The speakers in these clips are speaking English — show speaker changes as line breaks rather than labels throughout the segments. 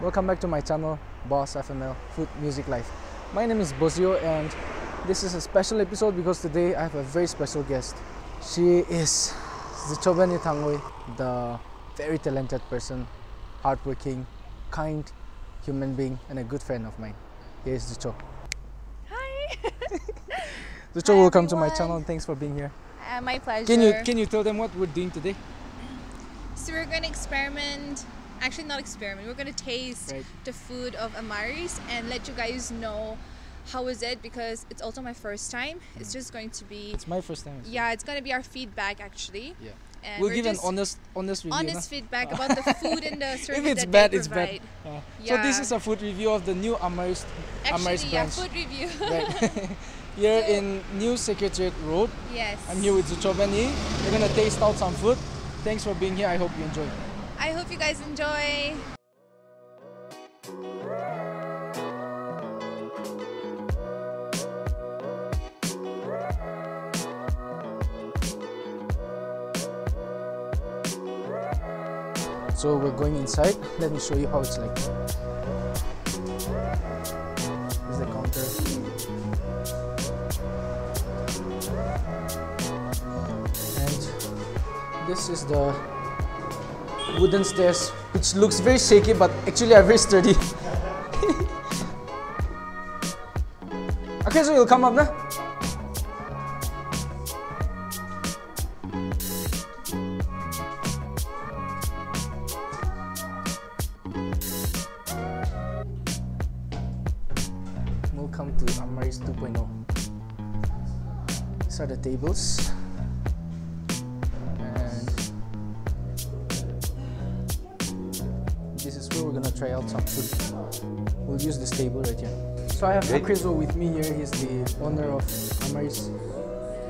Welcome back to my channel, Boss FML Food Music Life. My name is Bozio and this is a special episode because today I have a very special guest. She is Zuchobeni Tungoe, the very talented person, hardworking, kind human being, and a good friend of mine. Here is Zucho.
Hi.
Zucho,
Hi,
welcome to my
everyone.
channel. Thanks for being here.
Uh, my pleasure.
Can you can you tell them what we're doing today?
So we're going to experiment. Actually, not experiment. We're going to taste
Right.
the food of Amaris and let you guys know how is it because it's also my first time. It's just going to be
It's my first time.
yeah, it's going to be our feedback actually.
Yeah.
And
We'll give an honest honest review.
honest
no?
feedback about the food and the service
if it's
that
bad, it's bad.
provide.
Uh, So this is a food review of the new Amaris Amaris
Actually, yeah,
branch.
food review.
Right. Here
So-
in New Secretariat Road.
yes.
I'm here with Zuchobeni. We're gonna taste out some food. Thanks for being here. I hope you enjoy.
I hope you guys enjoy.
So we're going inside. Let me show you how it's like. This is the counter. And this is the wooden stairs, which looks very shaky, but actually are very sturdy. okay, so you'll come up now. Welcome to Amaris 2.0. These are the tables. Try food. We'll use this table right here. So I have
Great.
Akrizo with me here. He's the owner of Amaris.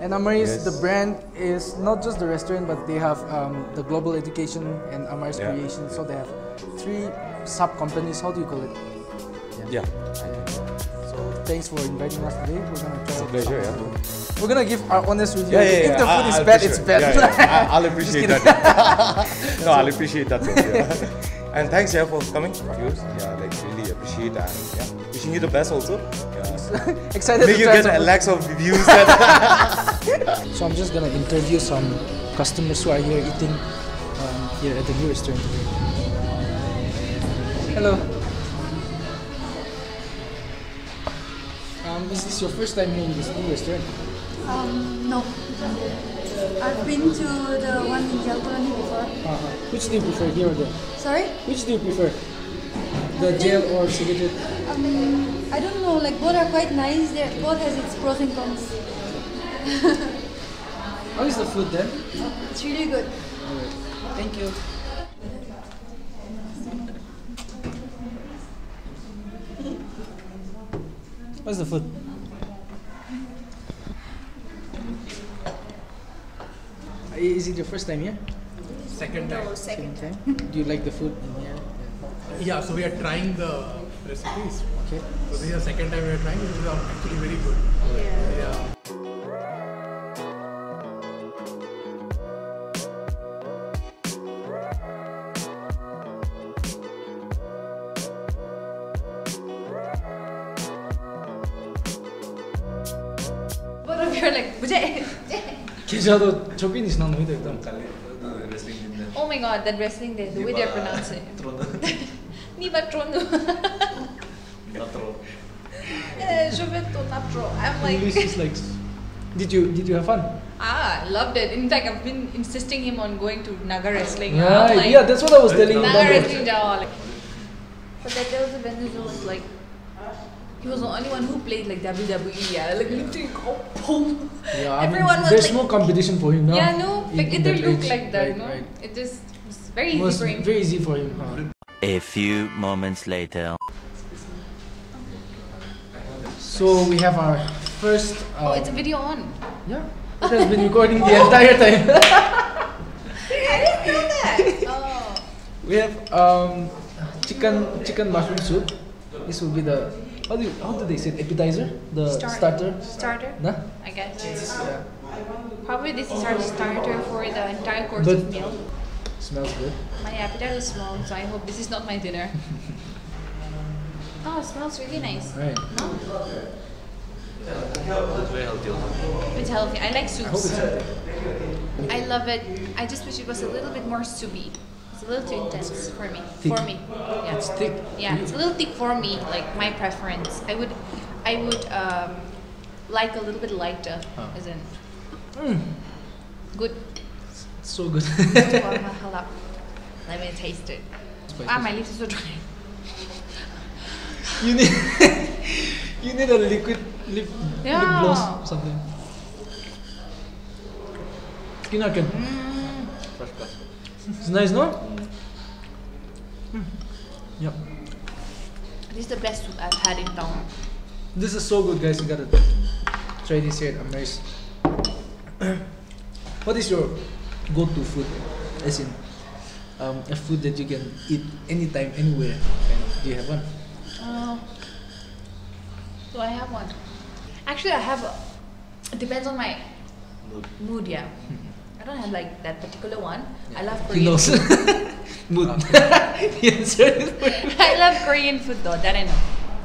And Amaris,
Yes.
the brand is not just the restaurant, but they have um, the global education and Amaris
Yeah.
creation. So they have three sub companies. How do you call it?
Yeah,
So thanks for inviting us today. We're gonna try
It's a pleasure, yeah.
We're gonna give our honest review.
yeah, yeah.
if the food
I-
is
I'll
bad,
appreciate-
it's bad.
Yeah, yeah. I- I'll appreciate that. no, I'll appreciate that. Too, yeah. And thanks, yeah, for coming. Viewers. Yeah, like really appreciate and yeah, wishing you the best also. Yeah.
Excited
May
to
you get
some
a
food.
lakhs of views.
So I'm just gonna interview some customers who are here eating um, here at the new restaurant today. Hello. Um, is this your first time here in this new restaurant?
Um, no. I've been to the one in Jalpurani before.
Uh-huh. Which do you prefer, here or there?
Sorry?
Which do you prefer? The jail or secret?
Um, I don't know, like both are quite nice. They both has its pros and cons.
How is the food there?
It's really good.
Alright. Thank you. What's the food? Is it your first time here?
Second time.
Second time. Do you like the food in here?
Yeah, so we are trying the recipes.
Okay.
So this is the second time we are trying. It is actually very good. Yeah.
Both of you are like,
Kejado Chopin is not with them.
Oh my god, that wrestling day—the way they're pronouncing. Niba Tronu. Natro. Eh, je vais ton natro. I'm like.
English is like. Did you did you have fun?
Ah, loved it. In fact, I've been insisting him on going to Naga wrestling.
Yeah,
like,
yeah, that's what I was telling him.
Naga wrestling, like, But that there was a Venezuelan like he was the only one who played like WWE. Yeah, like literally, oh, boom.
Yeah, I mean,
Everyone was
there's
like,
no competition for him now.
yeah, no,
in-
like it didn't look like that.
Right,
no,
right.
it just was very
It
easy
was
for him.
very easy for him. huh?
A few moments later.
So we have our first.
oh,
um,
it's a video on.
Yeah, it has been recording the entire time.
I didn't know that. oh.
we have um, chicken chicken mushroom soup. This will be the Oh, how do you, how do they say it? appetizer? The
Start-
starter.
Starter,
Nah?
I guess.
Yeah.
Probably this is our starter for the entire course
But-
of meal.
Smells good.
My appetite is small, so I hope this is not my dinner. Oh, it smells really nice.
Right.
No?
It's very healthy.
It's healthy. I like
I hope
soups.
it's healthy.
I love it. I just wish it was a little bit more soupy. It's a little too intense for me.
Thick.
For me. Yeah.
It's thick.
Yeah, it's a little thick for me, like my preference. I would I would um, like a little bit lighter,
Oh.
as in
Mm,
good.
it's so good.
Hold up. Let me taste it. Ah, my lips are so dry.
you need you need a liquid lip, lip gloss or something.
Fresh plus.
It's nice, no? Mm. Yep.
This is the best soup I've had in town.
This is so good, guys. You gotta try this here at Amaze. what is your go-to food? As in, um, a food that you can eat anytime, anywhere. And do you have one?
Oh. Do I have one? Actually, I have. A, it depends on my
Mood.
mood. Yeah. I don't have like that particular one. I love Korean. food.
Mood. he answered it for you.
I love Korean food though. That I know.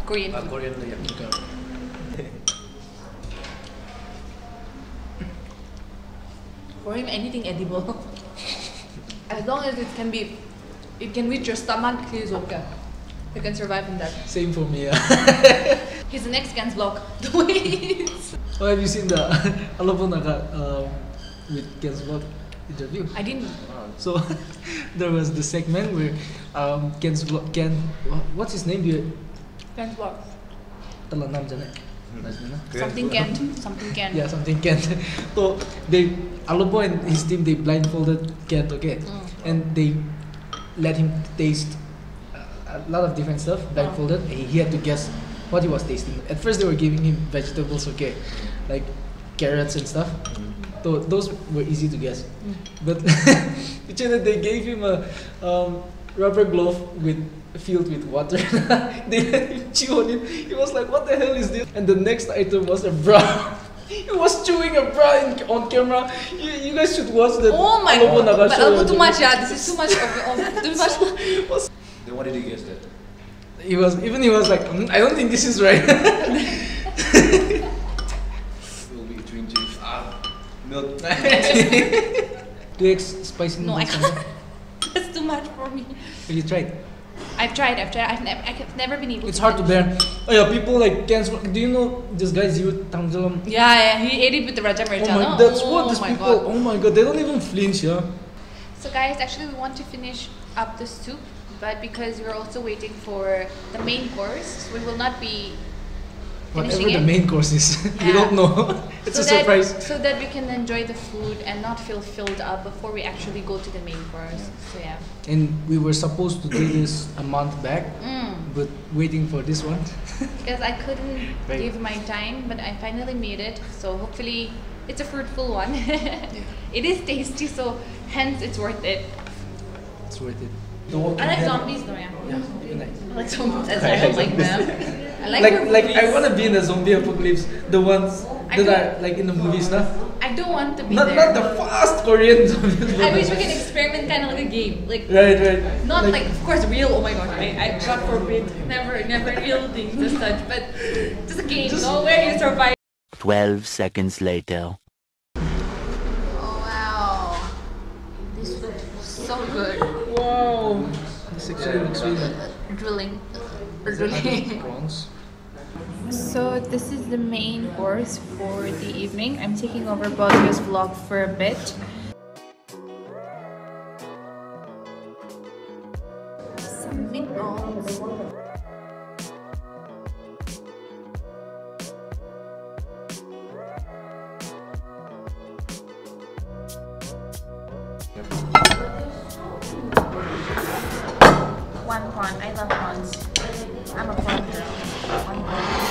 Korean
Uh,
food.
Korean, yeah.
For him, anything edible. as long as it can be, it can reach your stomach, he's okay. You can survive in that.
Same for me. Yeah.
He's the next Ken's vlog. The way he is.
oh, have you seen the Alobo Naga um, with Ken's vlog interview?
I didn't.
So there was the segment where um, Ken's vlog, Ken, what's his name? You
Ken's vlog.
tala naam jane. Nice na na.
Something Kent. Something Kent.
Yeah, something Kent. so they Alobo and his team they blindfolded Kent, okay,
Mm.
and they let him taste a, a lot of different stuff blindfolded. and He, he had to guess what he was tasting. At first they were giving him vegetables, okay, like carrots and stuff. So those were easy to guess.
Mm.
But picture that they gave him a um, rubber glove with filled with water. they let him chew on it. He was like, "What the hell is this?" And the next item was a bra. he was chewing a bra in, on camera. You, you guys should watch that.
Oh my
Alobo
god.
Naga
But
show
Albo
on
too much, yeah. This is too much of, of too much.
Then what did you guess that?
He was even he was like, "Mm, I don't think this is right.
We'll be chewing cheese. Ah, milk.
Do you ex- spicy
No, I
noodles?
can't. That's too much for me.
Have you tried?
I've tried. I've tried. I've never. I've never been able.
It's
to
hard to
finish.
bear. Oh yeah, people like cancel. Do you know this guy Zero Tangjalam?
Yeah, yeah. He ate it with the Raja
Oh
Mircha.
my,
no?
that's
oh
what these
my
people.
God.
Oh my god, they don't even flinch, yeah.
So guys, actually we want to finish up the soup, but because we're also waiting for the main course, we will not be finishing
Whatever the
it.
main course is, we
Yeah.
don't know. it's
so
a
that,
surprise.
So that we can enjoy the food and not feel filled up before we actually go to the main course. So yeah.
And we were supposed to do this a month back,
Mm.
but waiting for this one.
Because I couldn't
Right.
give my time, but I finally made it. So hopefully it's a fruitful one. It is tasty, so hence it's worth it.
It's worth it. The Walking
I like zombies though, yeah.
Yeah, even I-
I like zombies. As I don't like them. I like,
like like I want to be in a zombie apocalypse. The ones
I
that
don't-
are like in the movies, nah?
I don't want to be
Not
there.
not the fast Korean zombies.
I wish we can experiment kind of like a game, like
Right, right.
not like, of course real. Oh my god, I, I God forbid, never, never real things as such, but just a game,
Just-
no, where you survive.
12 seconds later.
Oh wow, this food is so good.
Wow. This actually looks really good.
Drilling, drilling. So this is the main course for the evening. I'm taking over Bozio's vlog for a bit. Some meatballs. One prawn. I love prawns. I'm a prawn girl.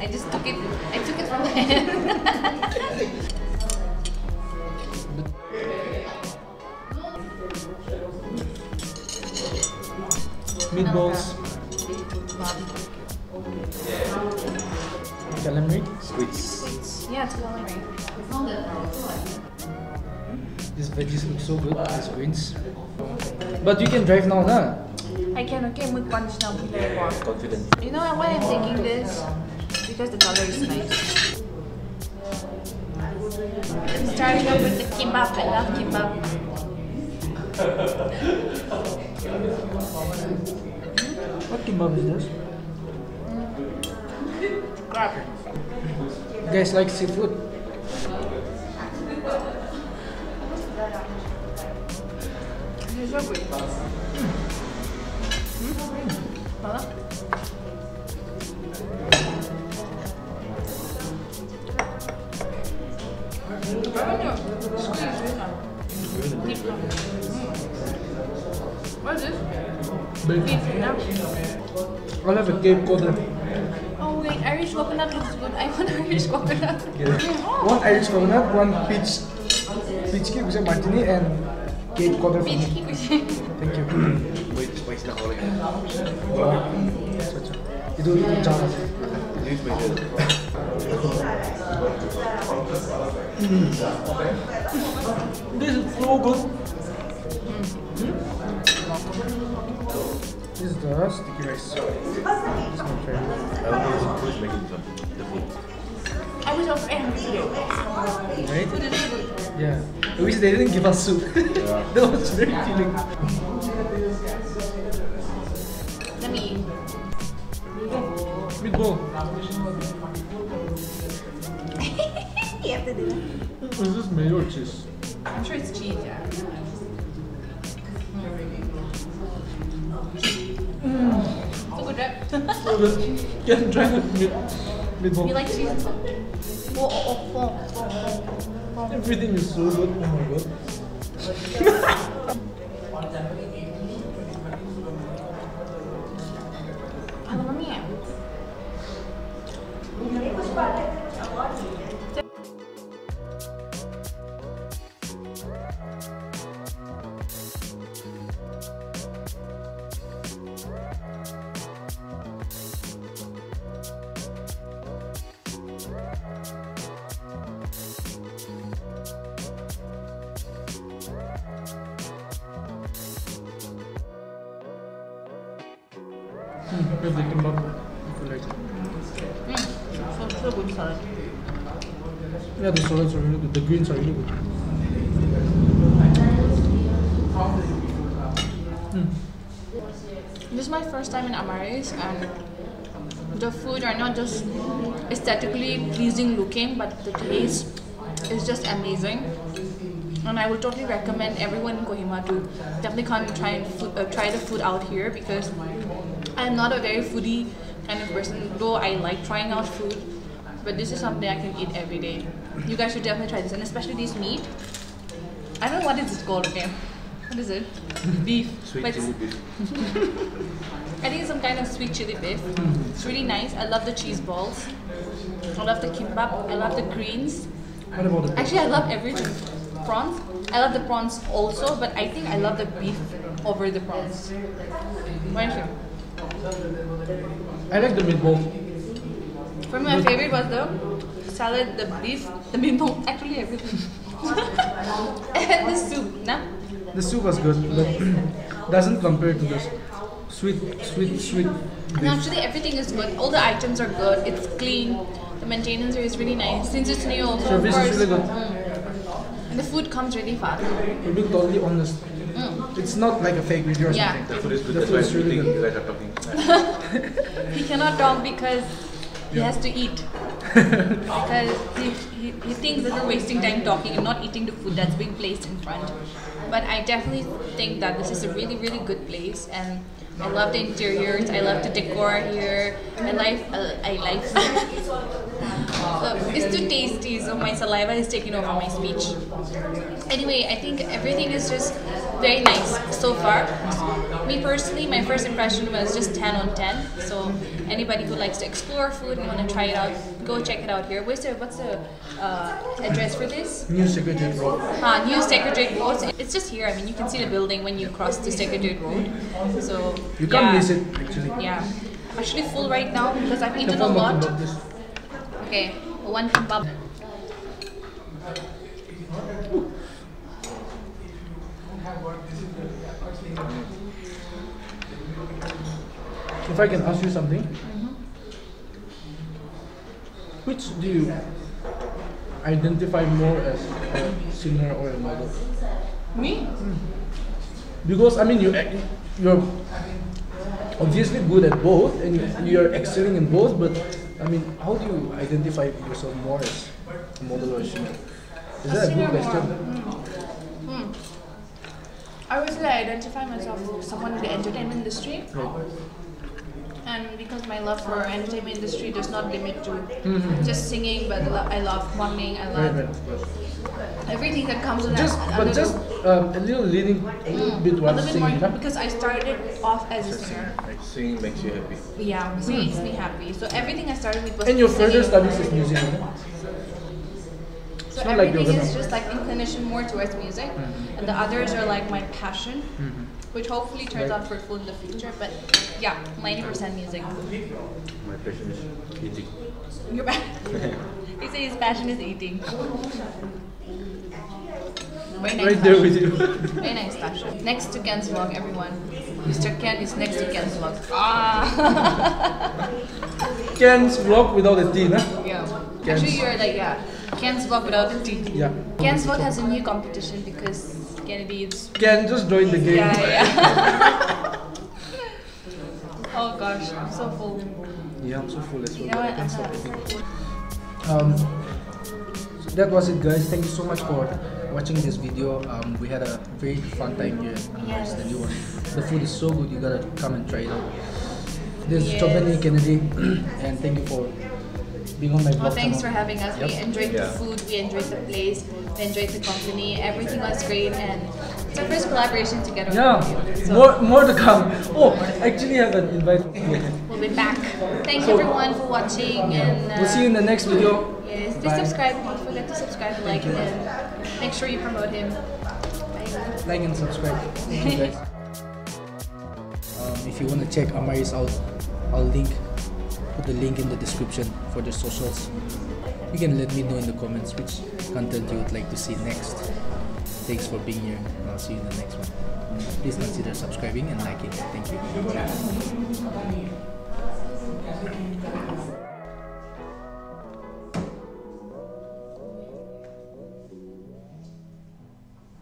One prawn. Sweet. I just took it. I took it from the hand.
Meatballs. Calamari.
Squids.
yeah, it's calamari.
These veggies look so good. These greens. But you can drive now, huh?
I I can okay mag punch now. pilay ko.
Confident.
You know why I'm taking this? Because the color is nice. Starting off with the kimbap. I love kimbap.
What kimbap is this?
Crab.
You guys like seafood?
This is so good. Hmm? Huh? What big.
I'll have a Cape Cod.
Oh wait, Irish coconut looks good. I want Irish coconut. yeah.
One Irish coconut, one peach, peach cake with a martini and cake Cod. Peach
cake with
Thank you.
Wait, wait, the whole again.
Wow. You do
it with John. You hmm.
This is so good. Mm. Mm is the sticky rice. It's my favorite.
I don't know who's making. The food.
I was angry today.
Right? Yeah. I wish they didn't give us soup. that was very filling.
Let me eat.
Meatball.
You have to do.
Is this mayo or cheese?
I'm sure it's cheese, yeah. So good, right?
So good. Try the meat, meatball.
you like cheese? Oh, oh, oh, oh, oh.
Everything is so good. Oh my god. Mm, the like.
Mm.
Yeah, the salads are really good. The greens are really good.
This is my first time in Amaris and the food are not just aesthetically pleasing looking but the taste is just amazing. And I would totally recommend everyone in Kohima to definitely come and try and food, uh, try the food out here because I'm not a very foodie kind of person, though I like trying out food. But this is something I can eat every day. You guys should definitely try this, and especially this meat. I don't know what is it called, okay? What is it? Beef.
Sweet
But
chili beef.
I think it's some kind of sweet chili beef. It's really nice. I love the cheese balls. I love the kimbap. I love the greens.
What about the
Actually, I love everything. Prawns. I love the prawns also, but I think I love the beef over the prawns. Why don't you?
I like the meatball.
For me, my favorite was the salad, the beef, the meatball, actually everything. and the soup, nah?
The soup was good, but doesn't compare to this sweet, sweet, sweet
And actually, everything is good. All the items are good. It's clean. The maintenance is really nice. Since it's new, also,
Service
of
is
course.
really good.
Mm. And the food comes really fast.
To be totally honest, it's not like a fake video or.
Yeah.
something.
The food is good.
The
That's
food
why
is
I'm
really
eating.
good.
You guys are talking.
He cannot talk because he has to eat. because he, he, he thinks that we're wasting time talking and not eating the food that's being placed in front. But I definitely think that this is a really, really good place and I love the interiors, I love the decor here, I like, uh, I like It's too tasty, so my saliva is taking over my speech. Anyway, I think everything is just very nice so far. Me personally, my first impression was just 10 on 10. So anybody who likes to explore food and want to try it out, go check it out here. What's the what's the uh, address for this?
New Secretary Road.
Uh, New Secretariat Road. It's just here. I mean, you can see the building when you cross the Secretariat Road. So
You can't
yeah.
miss it actually.
Yeah, I'm actually full right now because I've eaten a lot. Okay, one kimbap.
If I can ask you something, mm-hmm. which do you identify more as a singer or a model?
Me? Mm.
Because I mean, you you're obviously good at both, and you're excelling in both. But I mean, how do you identify yourself more as a model or a singer? Is that a good question?
Hmm. I would say I identify myself as someone in the entertainment industry.
Right.
And because my love for entertainment industry does not limit to
Mhm.
just singing, but I love modeling, I love
right, course.
everything that comes with
Just,
that.
but just um, a little leaning a little bit
a
while singing.
more
huh?
because I started off as a singer.
Like singing makes you happy.
Yeah, singing makes me happy. So everything I started with was
And your further studies is music.
So
It's not like
everything
you're
is
gonna-
just like inclination more towards music,
Mhm.
and the others are like my passion,
Mhm.
which hopefully turns
Right.
out fruitful in the future. But yeah, ninety percent music.
My passion is eating.
Your pa- he says his passion is eating. Very nice
Right there with you.
Very nice. Next to Ken's vlog, everyone. Mr. Ken is next to Ken's vlog. Ah.
Ken's vlog without a T, huh?
yeah.
Ken's-
Actually, you're like yeah. Ken's vlog without a T.
Yeah.
Ken's vlog has a new competition because Kennedy is
Ken just joined the game.
Yeah, yeah. oh gosh, I'm so full.
Yeah, I'm so full as well.
You know what? I'm so full.
Um, that was it, guys. Thank you so much for watching this video. Um, we had a very fun time here at
Yes.
the new one. The food is so good. You gotta come and try it out. This is
Yes.
Chobani Kennedy, and thank you for being on my vlog.
Well, thanks for having us. We enjoyed
Yeah.
the food, we enjoyed the place, we enjoyed the company. Everything was great, and it's our first collaboration together.
Yeah,
you. So
more more to come. Oh, I actually have an invite.
we'll be back. Thanks
So-
everyone for watching, and uh,
We'll see you in the next video.
yes, please subscribe. To subscribe, like, and make sure you promote him. Bye.
like and subscribe. Thank you guys. Um, if you want to check Amaris out, I'll link put the link in the description for the socials. You can let me know in the comments which content you would like to see next. Thanks for being here. I'll see you in the next one. Please consider subscribing and liking. Thank you.